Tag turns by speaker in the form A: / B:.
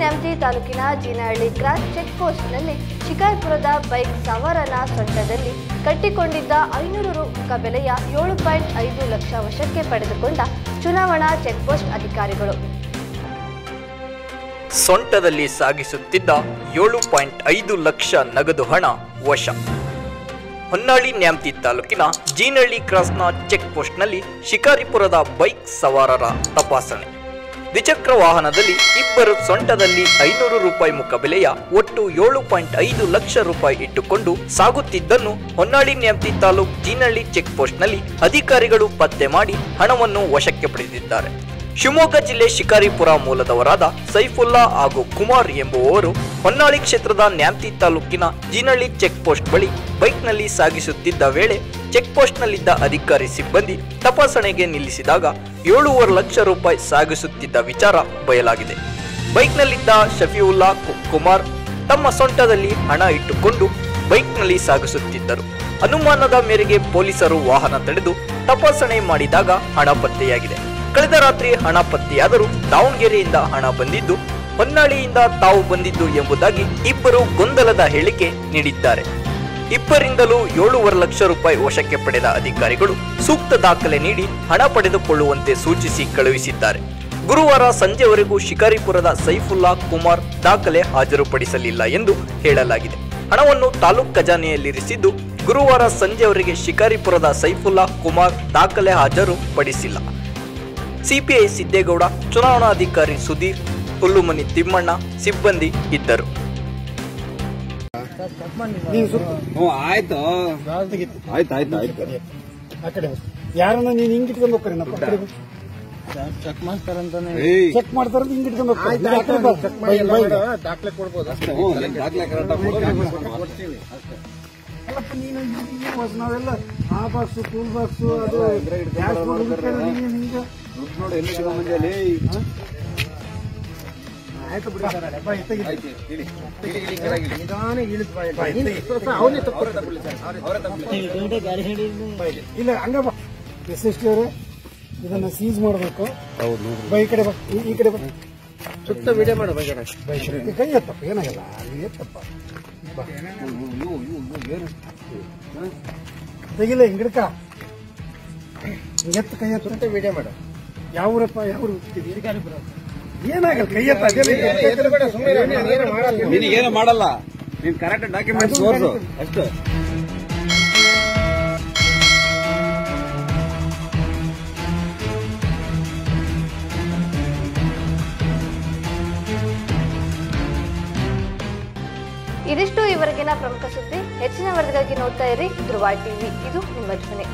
A: ನ್ಯಾಮತಿ ತಾಲೂಕಿನ Jeenahalli cross check ಪೋಸ್ಟ್ನಲ್ಲಿ ಶಿಕಾರ್ಪುರದ bike ಸವಾರನ ಸೊಂಟದಲ್ಲಿ ಕಟ್ಟಿಕೊಂಡಿದ್ದ ಐನೂರು ರು ಬೆಲೆಯ ಏಳು ಪಾಯಿಂಟ್ ಐದು ಲಕ್ಷ ವಶಕ್ಕೆ ಪಡೆದುಕೊಂಡ ಚುನಾವಣಾ ಚೆಕ್ ಪೋಸ್ಟ್ ಅಧಿಕಾರಿಗಳು.
B: ಸೊಂಟದಲ್ಲಿ ಸಾಗಿಸುತ್ತಿದ್ದ ಏಳು ಪಾಯಿಂಟ್ ಐದು ಲಕ್ಷ ನಗದು ಹಣ ವಶ. ಹೊನ್ನಾಳಿ ನ್ಯಾಮತಿ ತಾಲೂಕಿನ ಜೀನಹಳ್ಳಿ ಕ್ರಾಸ್ನ ಚೆಕ್ ಪೋಸ್ಟ್ನಲ್ಲಿ ಶಿಕಾರಿಪುರದ ಬೈಕ್ ಸವಾರರ ತಪಾಸಣೆ. ದ್ವಿಚಕ್ರ ವಾಹನದಲ್ಲಿ ಇಬ್ಬರು ಸೊಂಟದಲ್ಲಿ ಐನೂರು ರೂಪಾಯಿ ಮುಖಬೆಲೆಯ ಒಟ್ಟು ಏಳು ಪಾಯಿಂಟ್ ಐದು ಲಕ್ಷ ರೂಪಾಯಿ ಇಟ್ಟುಕೊಂಡು ಸಾಗುತ್ತಿದ್ದನ್ನು ಹೊನ್ನಾಳಿ ನ್ಯಾಮತಿ ತಾಲೂಕ್ ಜೀನಹಳ್ಳಿ ಚೆಕ್ ಪೋಸ್ಟ್ನಲ್ಲಿ ಅಧಿಕಾರಿಗಳು ಪತ್ತೆ ಮಾಡಿ ಹಣವನ್ನು ವಶಕ್ಕೆ ಪಡೆದಿದ್ದಾರೆ. ಶಿವಮೊಗ್ಗ ಜಿಲ್ಲೆ ಶಿಕಾರಿಪುರ ಮೂಲದವರಾದ ಸೈಫುಲ್ಲಾ ಹಾಗೂ ಕುಮಾರ್ ಎಂಬುವವರು ಹೊನ್ನಾಳಿ ಕ್ಷೇತ್ರದ ನ್ಯಾಮತಿ ತಾಲೂಕಿನ ಜೀನಹಳ್ಳಿ ಚೆಕ್ ಪೋಸ್ಟ್ ಬಳಿ ಬೈಕ್ನಲ್ಲಿ ಸಾಗಿಸುತ್ತಿದ್ದ ವೇಳೆ ಚೆಕ್ ಪೋಸ್ಟ್ನಲ್ಲಿದ್ದ ಅಧಿಕಾರಿ ಸಿಬ್ಬಂದಿ ತಪಾಸಣೆಗೆ ನಿಲ್ಲಿಸಿದಾಗ ಏಳೂವರೆ ಲಕ್ಷ ರೂಪಾಯಿ ಸಾಗಿಸುತ್ತಿದ್ದ ವಿಚಾರ ಬಯಲಾಗಿದೆ. ಬೈಕ್ನಲ್ಲಿದ್ದ ಶಫಿವುಲ್ಲಾ ಕುಮಾರ್ ತಮ್ಮ ಸೊಂಟದಲ್ಲಿ ಹಣ ಇಟ್ಟುಕೊಂಡು ಬೈಕ್ನಲ್ಲಿ ಸಾಗಿಸುತ್ತಿದ್ದರು. ಅನುಮಾನದ ಮೇರೆಗೆ ಪೊಲೀಸರು ವಾಹನ ತಡೆದು ತಪಾಸಣೆ ಮಾಡಿದಾಗ ಹಣ ಪತ್ತೆಯಾಗಿದೆ. ಕಳೆದ ರಾತ್ರಿ ಹಣ ಪತ್ತೆಯಾದರೂ ದಾವಣಗೆರೆಯಿಂದ ಹಣ ಬಂದಿದ್ದು ಹೊನ್ನಾಳಿಯಿಂದ ತಾವು ಬಂದಿದ್ದು ಎಂಬುದಾಗಿ ಇಬ್ಬರು ಗೊಂದಲದ ಹೇಳಿಕೆ ನೀಡಿದ್ದಾರೆ. ಇಬ್ಬರಿಂದಲೂ ಏಳೂವರೆ ಲಕ್ಷ ರೂಪಾಯಿ ವಶಕ್ಕೆ ಪಡೆದ ಅಧಿಕಾರಿಗಳು ಸೂಕ್ತ ದಾಖಲೆ ನೀಡಿ ಹಣ ಪಡೆದುಕೊಳ್ಳುವಂತೆ ಸೂಚಿಸಿ ಕಳುಹಿಸಿದ್ದಾರೆ. ಗುರುವಾರ ಸಂಜೆವರೆಗೂ ಶಿಕಾರಿಪುರದ ಸೈಫುಲ್ಲಾ ಕುಮಾರ್ ದಾಖಲೆ ಹಾಜರುಪಡಿಸಲಿಲ್ಲ ಎಂದು ಹೇಳಲಾಗಿದೆ. ಹಣವನ್ನು ತಾಲೂಕ್ ಖಜಾನೆಯಲ್ಲಿರಿಸಿದ್ದು ಗುರುವಾರ ಸಂಜೆವರೆಗೆ ಶಿಕಾರಿಪುರದ ಸೈಫುಲ್ಲಾ ಕುಮಾರ್ ದಾಖಲೆ ಹಾಜರು ಪಡಿಸಿಲ್ಲ ಸಿಪಿಐ ಸಿದ್ದೇಗೌಡ, ಚುನಾವಣಾಧಿಕಾರಿ ಸುಧೀರ್ ಹುಲ್ಲುಮನಿ ತಿಮ್ಮಣ್ಣ ಸಿಬ್ಬಂದಿ ಇದ್ದರು.
C: ಆಯ್ತು.
D: ಯಾರನ್ನ ನೀನ್ ಹಿಂಗ್ ಇಟ್ಕೊಂಡು ಹೋಗ್ತಾರೆ?
C: ಚೆಕ್ ಮಾಡ್ತಾರಂತಾನೆ
D: ಚೆಕ್ ಮಾಡ್ತಾರ ಹಿಂಗ್ ಇಟ್ಕೊಂಡು ಹೋಗ್ತಾರೆ.
C: ದಾಖಲೆ ಕೊಡ್ಬೋದು.
D: ಅಲ್ಲಪ್ಪ ನೀನು ನಾವೆಲ್ಲ ಆ ಬಾಕ್ಸ್ ಟೂಲ್ ಬಾಕ್ಸ್ ಅದು ಹಿಂಗ.
C: ನೋಡಿ ಎಲ್ಲಿ
D: ಆಯ್ತು ಬಿಡಿ ಬಾ. ನಿಧಾನ ಇಳಿದು ಬಾ ಇಲ್ಲ ಹಂಗ ಬಾ. ಎಸ್ ಎಸ್ ಟಿ ಅವರೇ ಇದನ್ನ ಸೀಸ್ ಮಾಡಬೇಕು. ಬೈ ಈ ಕಡೆ ಬಾ ಈ- ಕಡೆ ಬಾ.
C: ಸುತ್ತ ವಿಡಿಯೋ ಮಾಡು
D: ಬೈ. ಕೈ ಎತ್ತಪ್ಪ ಏನಾಗಲ್ಲ ಅಲ್ಲಿ ಎತ್ತಪ್ಪ. ತೆಗಿಲ್ಲ ಹಿಂಗಿಡ್ಕ ಎತ್ತ ಕೈ ಎತ್ತ.
C: ವಿಡಿಯೋ ಮಾಡು.
D: ಯಾವ ಊರಪ್ಪ ಯಾವ ಊರು ಏನಾಗಲ್ಲ ಕೈ ಎತ್ತ ಅದೇ
C: ನಿನಗೇನು ಮಾಡಲ್ಲ. ನೀನ್ ಕರೆಕ್ಟ್ ಡಾಕ್ಯುಮೆಂಟ್ಸ್ ತೋರಿಸು ಅಷ್ಟು.
A: ಇದಿಷ್ಟು ಇವರೆಗಿನ ಪ್ರಮುಖ ಸುದ್ದಿ. ಹೆಚ್ಚಿನ ವರದಿಗಾಗಿ ನೋಡ್ತಾ ಇರಿ ಧ್ರುವ ಟಿವಿ. ಇದು ನಿಮ್ಮ ಧ್ವನಿ